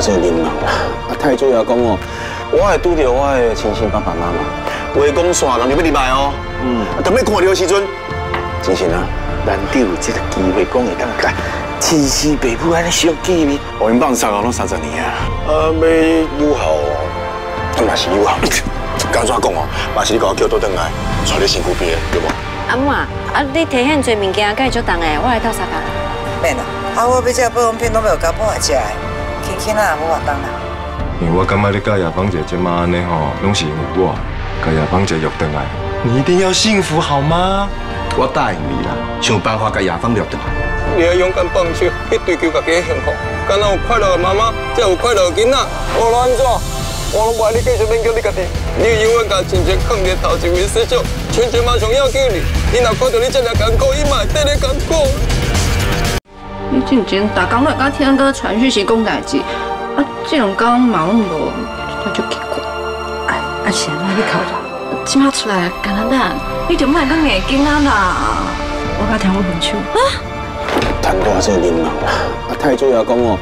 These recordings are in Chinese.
做流氓啦！啊，太祖爷讲哦，我会拄着我的亲生爸爸妈妈，话讲煞人就要入来哦。嗯，等要看到的时阵，真心啊，难得有这个机会讲会当甲亲生爸母安尼相见面。我因放三啊，拢三十年啊，啊，要友好，啊嘛是友好。刚怎讲哦，嘛是你甲我叫倒转来，带你身躯边，对无？阿母啊，啊，你提遐侪物件，该足重的，我来倒三包。免啦，啊，我要食保养品拢没有交半下食的，轻轻啊，无活动啦。因为我感觉你甲亚芳姐这么安尼吼，拢是因为我甲亚芳姐约回来，你一定要幸福好吗？我答应你啦，想办法甲亚芳约回来。你要勇敢放手，去追求家己的幸福。敢若有快乐的妈妈，才有快乐的囡仔。无论安怎，我拢不爱你继续勉强你家己。你永远甲亲情放在头一位思想，全全马上要救你。你若看到你这样艰苦，伊嘛会得你艰苦。你之前打工来甲天哥传讯息讲代志，啊，这两工忙拢无，那就奇怪。哎，阿贤，你考着？今麦出来干哪等？你就莫讲眼睛啊啦！我甲听我分手。啊！谈大做流氓啦！啊，太主要讲哦，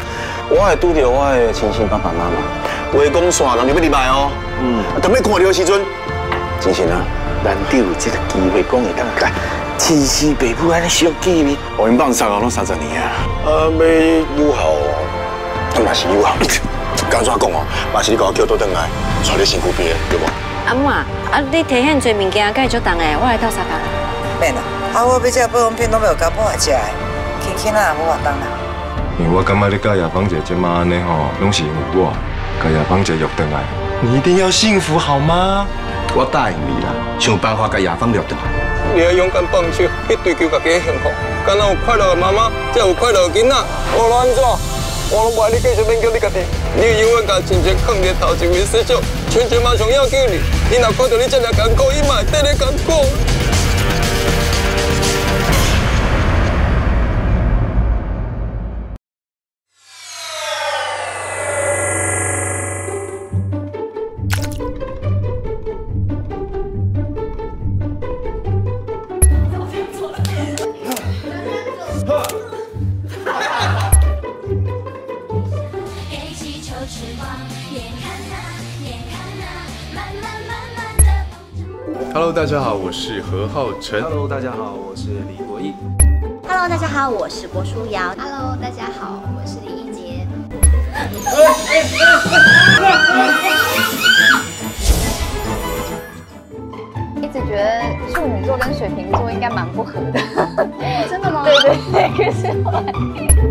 我会拄到我的亲生爸爸妈妈，话讲煞人就要入来哦。嗯，等要看到的时阵，真心啊，难得有这个机会讲会当甲亲生爸母安尼相见面。我因放三啊，拢三十年啊，啊，要友好，啊嘛是友好。刚怎讲哦，嘛是你甲我叫倒转来，带你身躯边，对无？阿母啊，啊，你提遐侪物件，该足重的，我来倒三包。免啦，啊，我要食保养品都没有交半下食的，轻轻啊，无活动啦。因为我感觉你甲亚芳姐这么安尼吼，拢是因为我甲亚芳姐约回来，你一定要幸福好吗？我答应你啦，想办法甲亚芳约回来。你要勇敢放手，去追求家己的幸福。敢若有快乐的妈妈，才有快乐的囡仔。无论安怎，我拢不爱你继续勉强你家己。你永远甲亲情放在头前面思想，全全马上要救你。你若看到你这样艰苦，伊嘛会给气球翅膀，眼看那，眼看那，慢慢慢慢的。Hello，大家好，我是何浩晨。Hello，大家好，我是李国毅。Hello，大家好，我是郭书瑶。Hello，大家好，我是李一杰。一直觉得处女座跟水瓶座应该蛮不合的。真的吗？对 对对，可是后来看什么看？